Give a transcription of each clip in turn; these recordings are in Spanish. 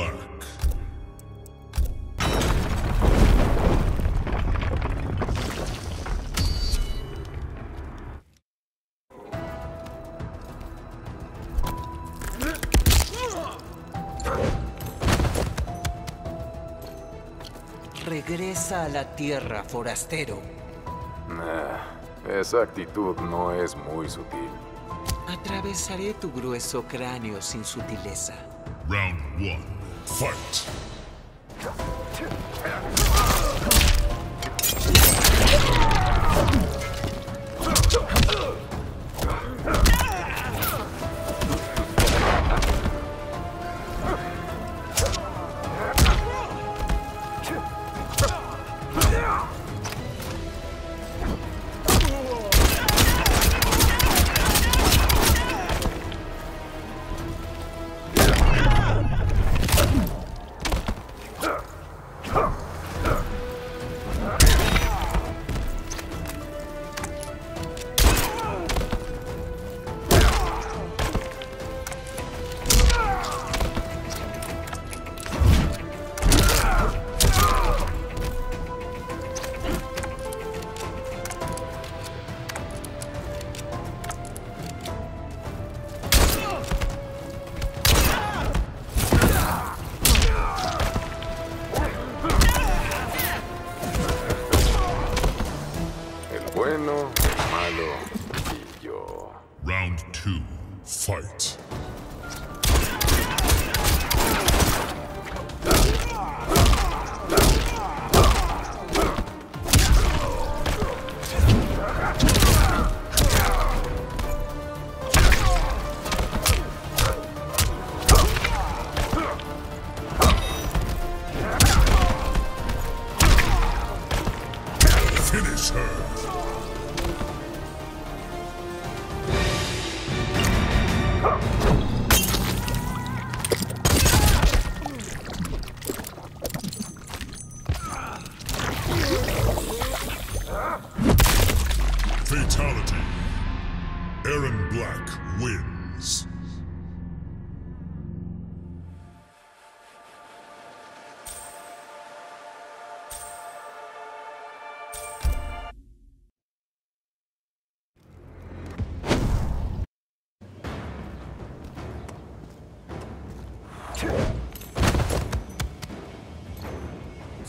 Black. Regresa a la tierra, forastero. Nah, esa actitud no es muy sutil. Atravesaré tu grueso cráneo sin sutileza. Round one. Fight. Fight.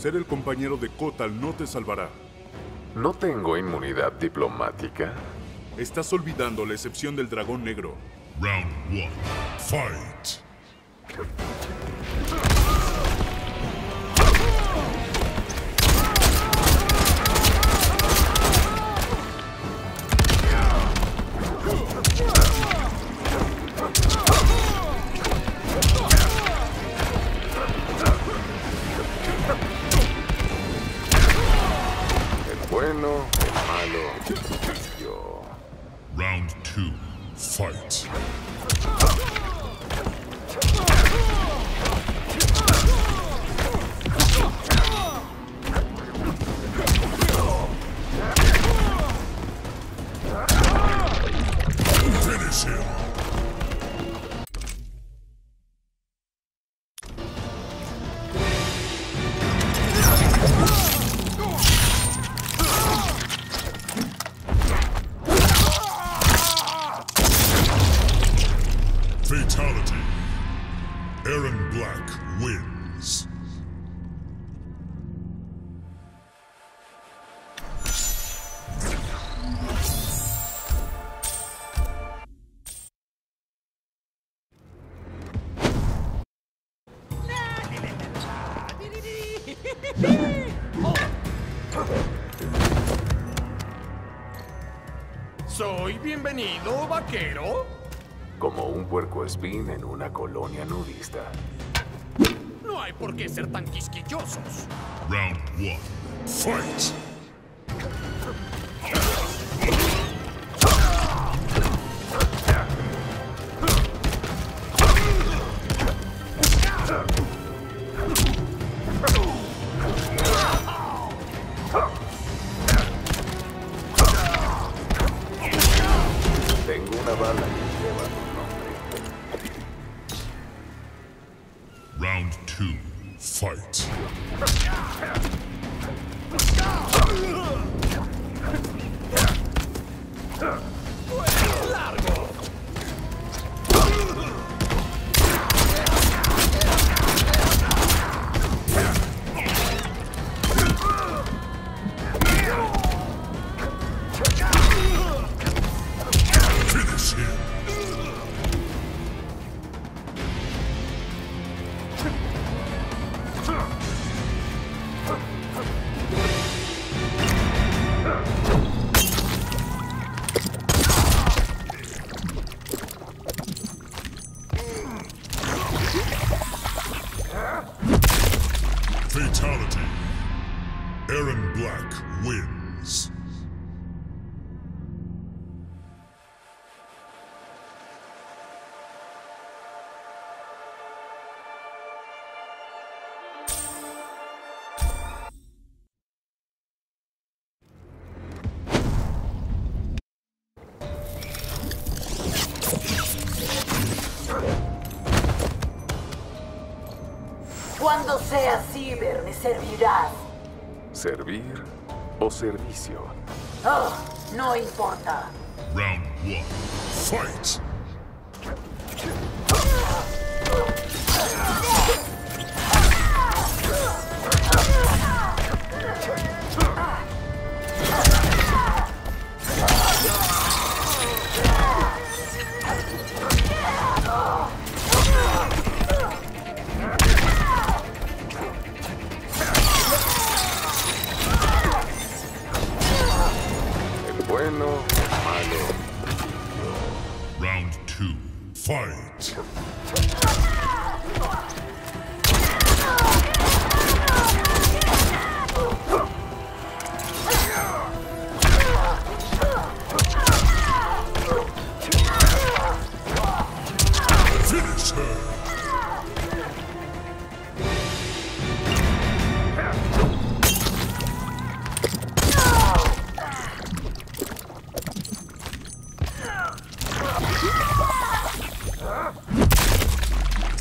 Ser el compañero de Kotal no te salvará. ¿No tengo inmunidad diplomática? Estás olvidando la excepción del dragón negro. Round one. Fight. Soy bienvenido, vaquero. Como un puercoespín en una colonia nudista. No hay por qué ser tan quisquillosos. Round one. Fight. Fatality. Aaron Black wins. Cuando seas ciber, me servirás. ¿Servir o servicio? Oh, no importa. Round one, fight.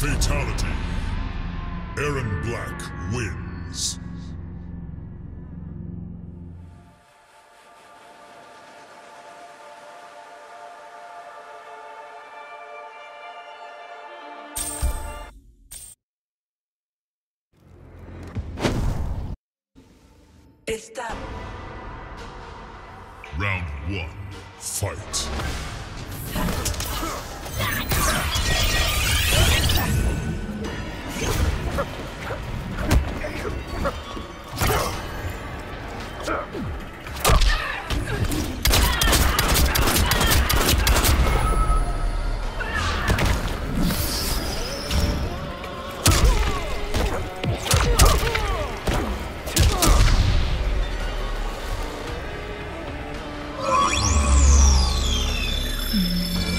Fatality. Aaron Black wins. Está. Round one, fight. Mm-hmm.